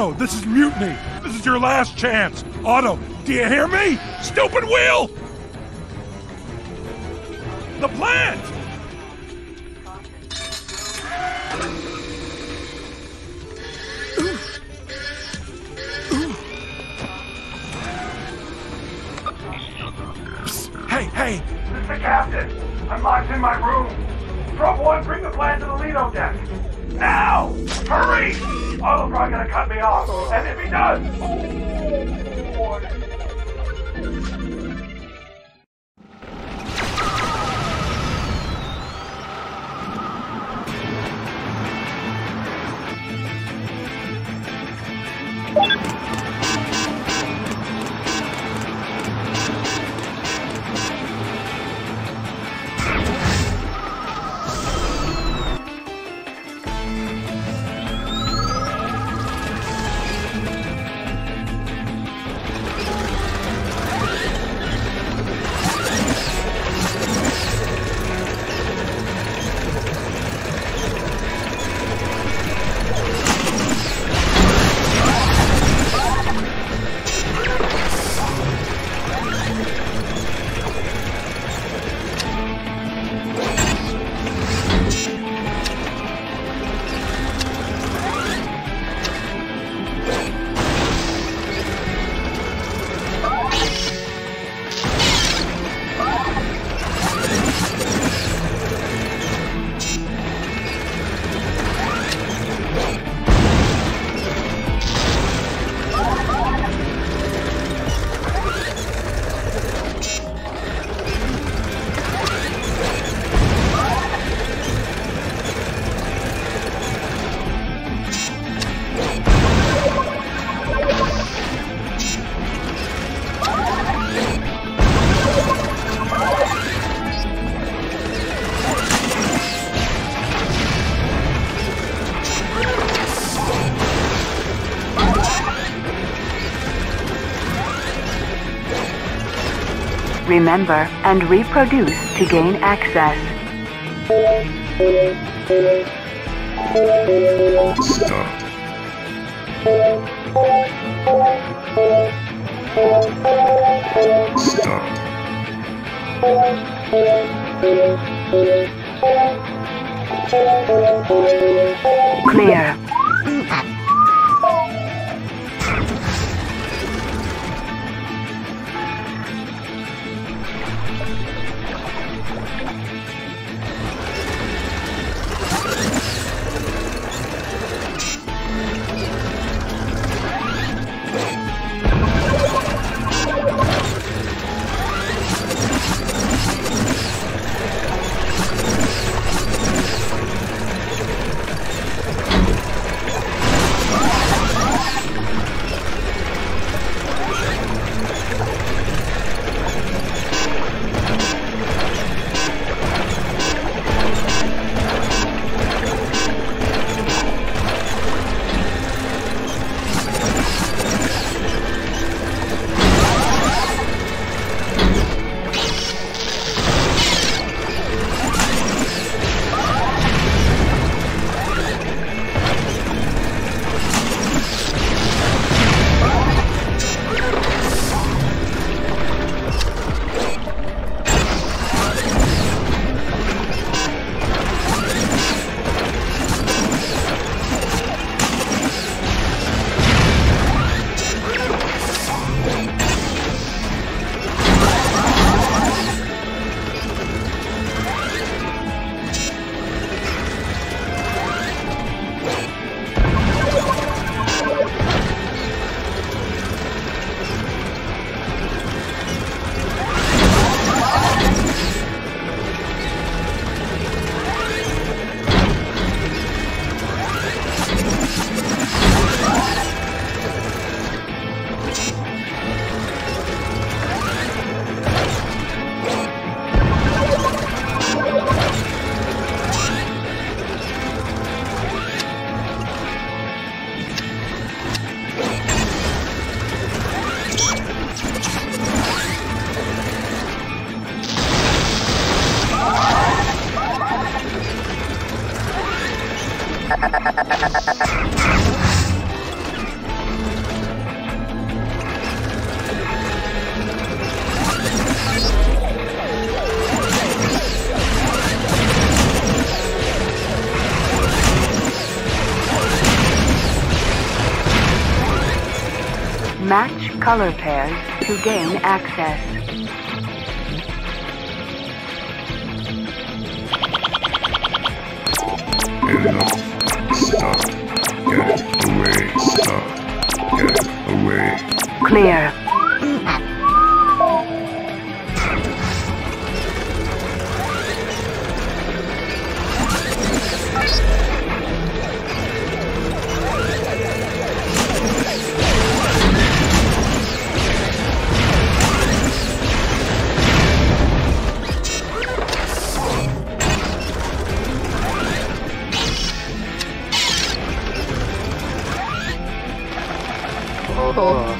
Auto, this is mutiny. This is your last chance. Auto, do you hear me? Stupid wheel! The plant! Auto's probably gonna cut me off. And if he does... Remember and reproduce to gain access. Stop. Stop. Clear. Color pairs to gain access. Enough. 哦。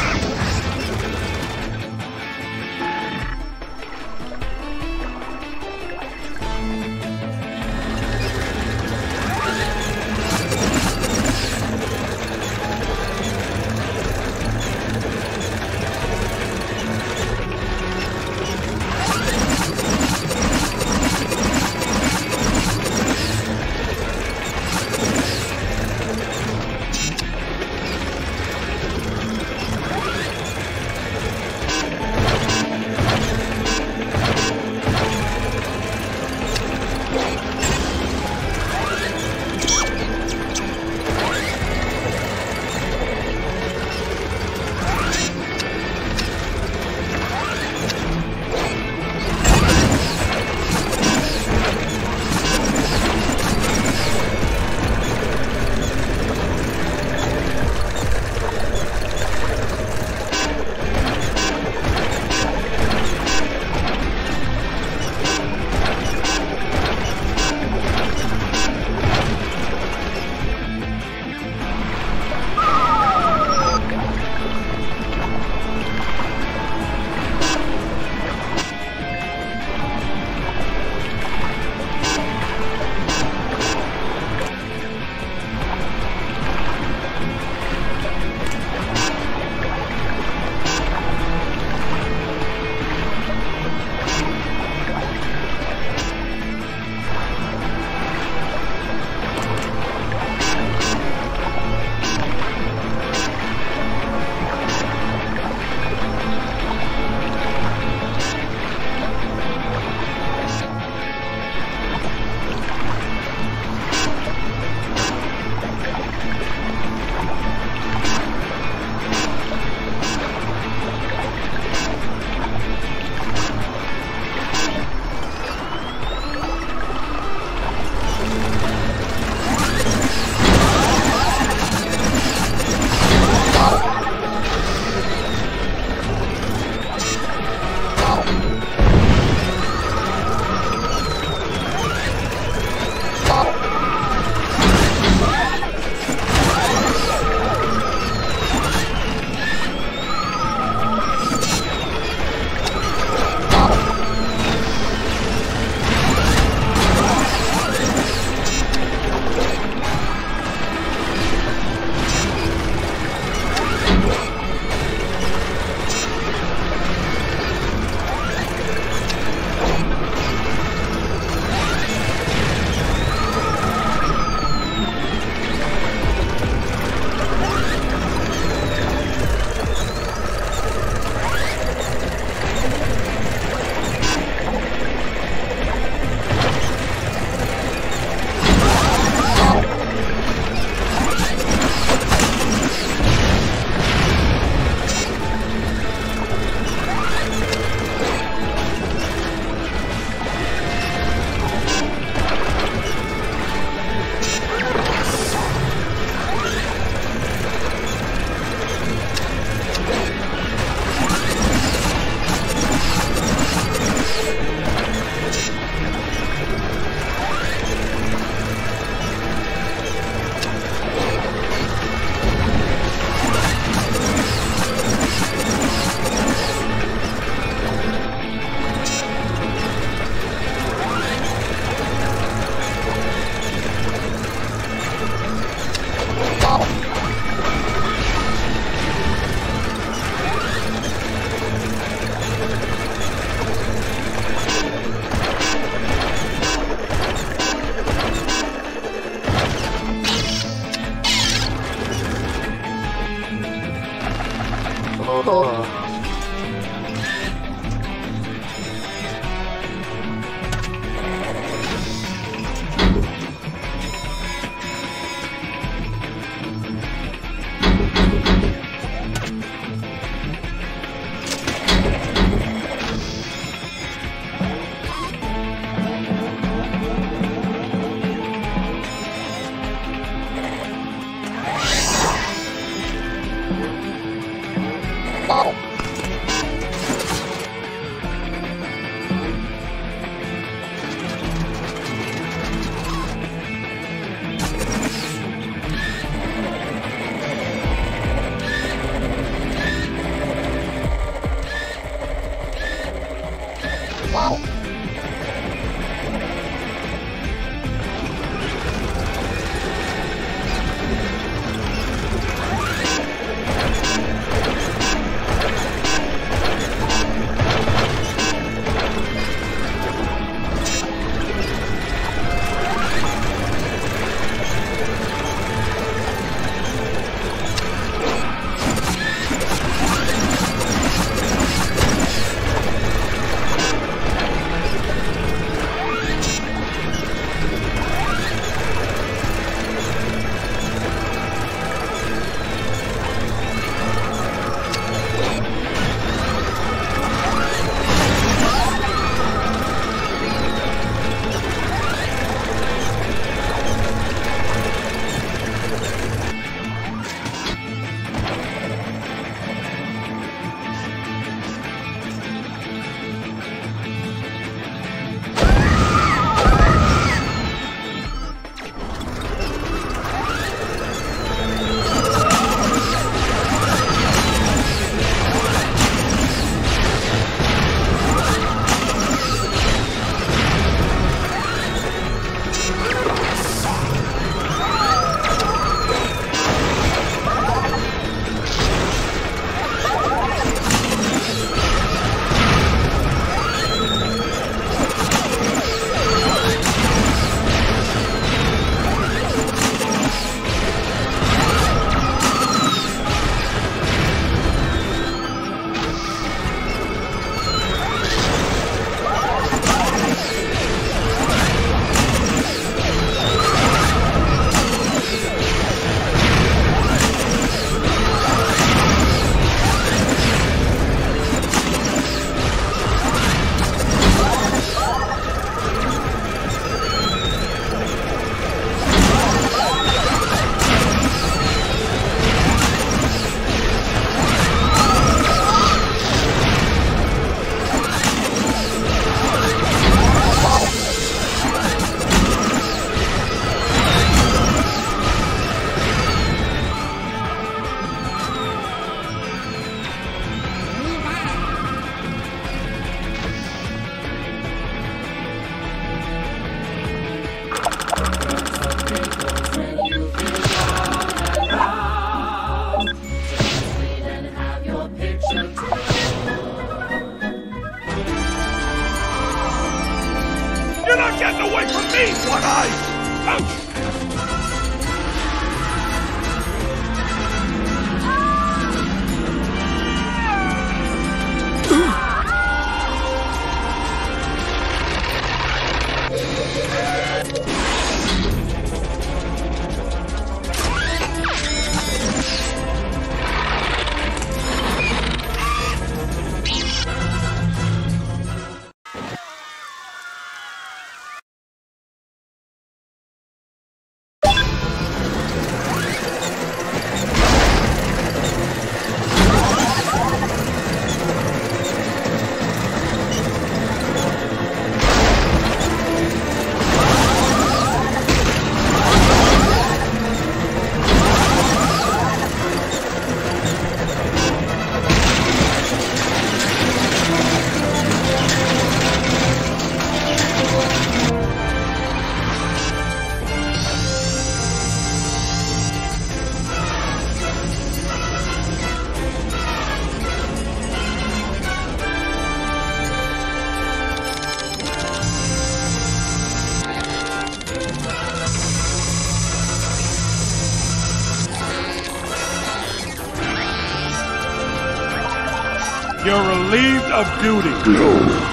You're relieved of duty. No.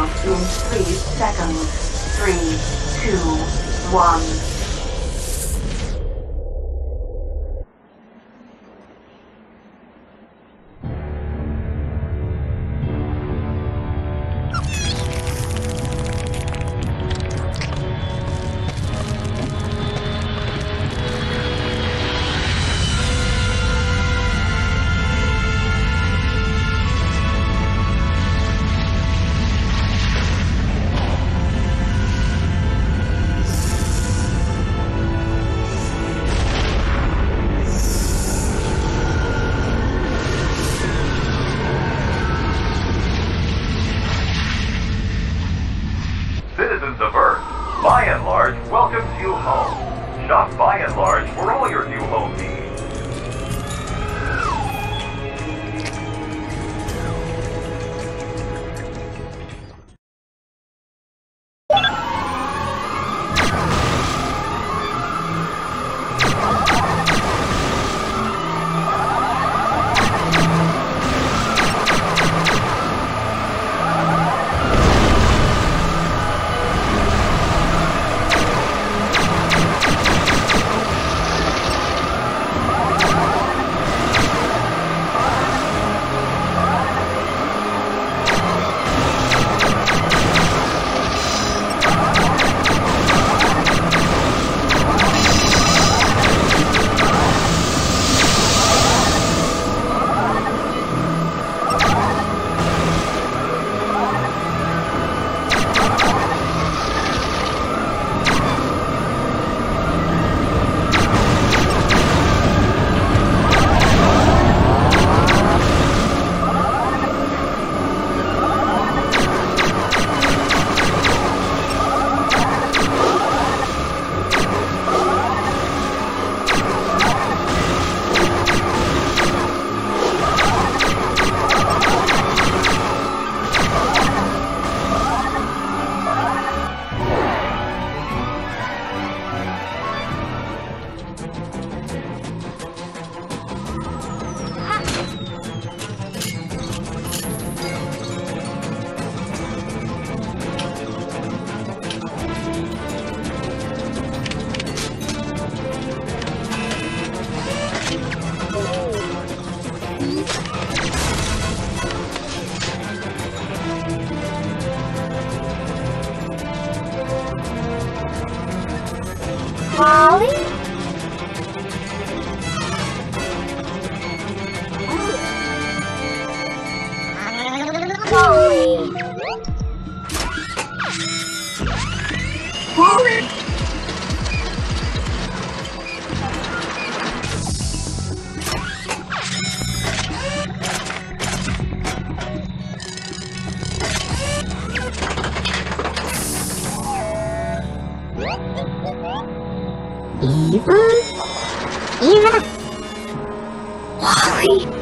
count in 3 seconds. three, two, one. Eva? Eva? WALL-E?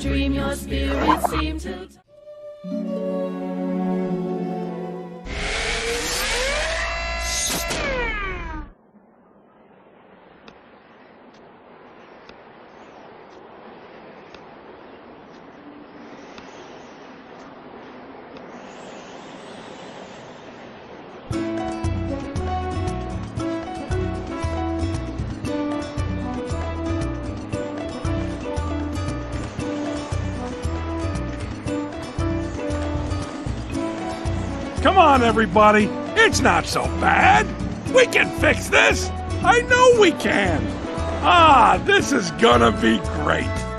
Dream your spirit seemed to. Everybody. It's not so bad. We can fix this. I know we can. Ah, this is gonna be great.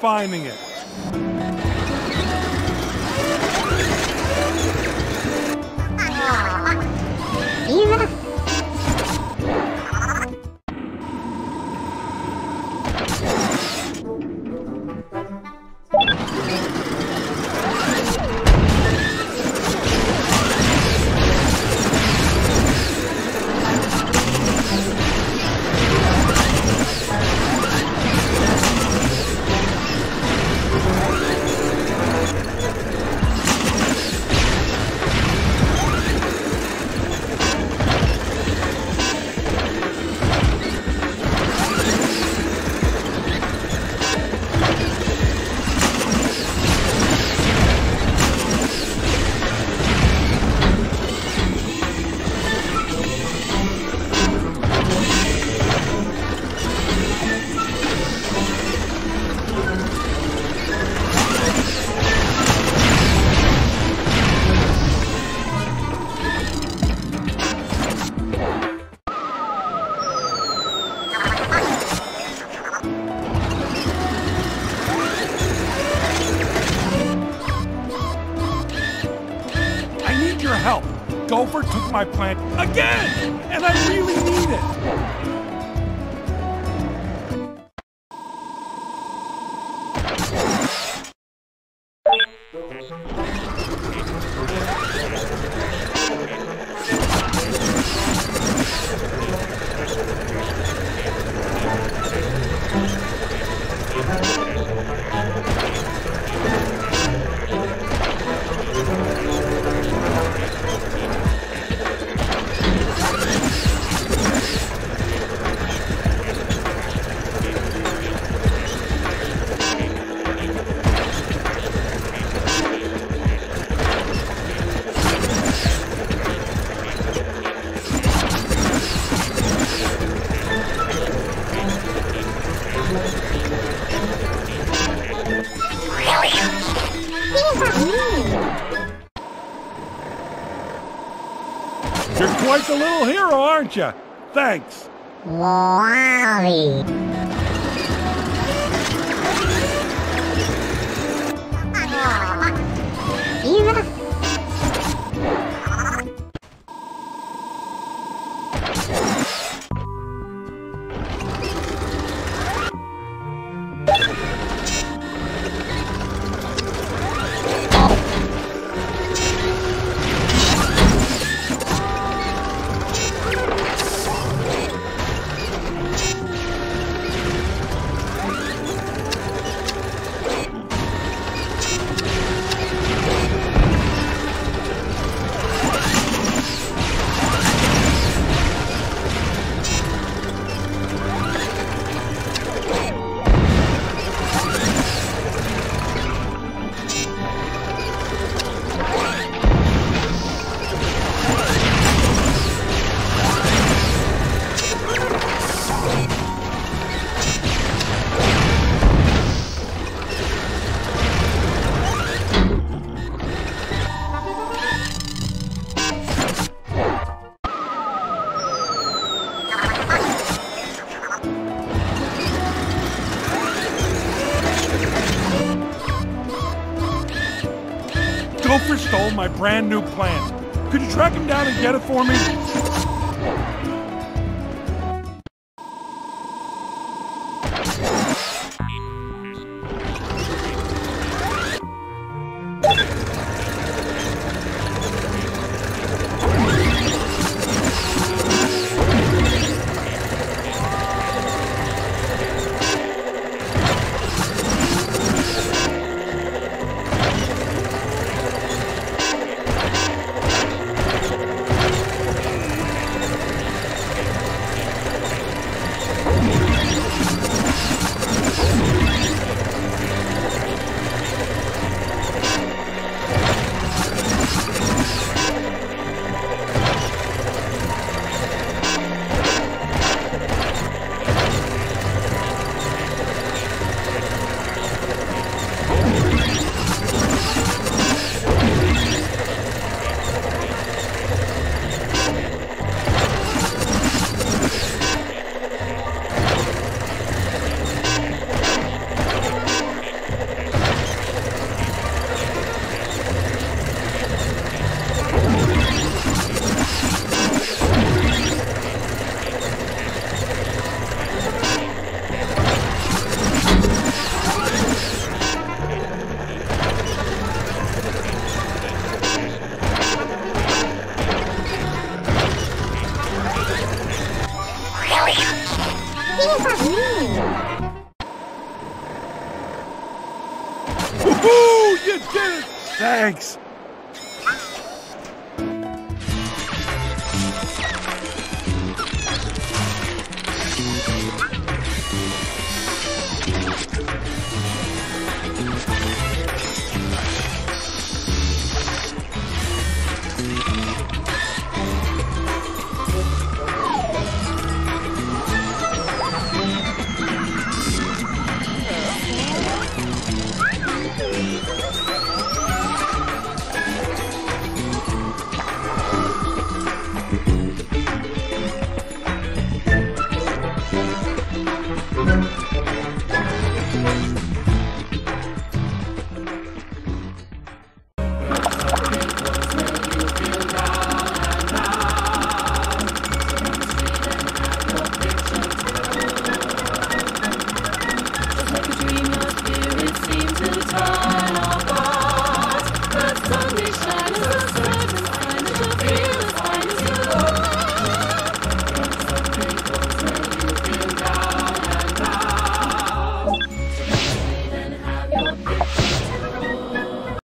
Finding it. help. Gopher took my plant again, and I really need it. Quite little hero, aren't you? Thanks. WALL-E. My brand new plan. Could you track him down and get it for me?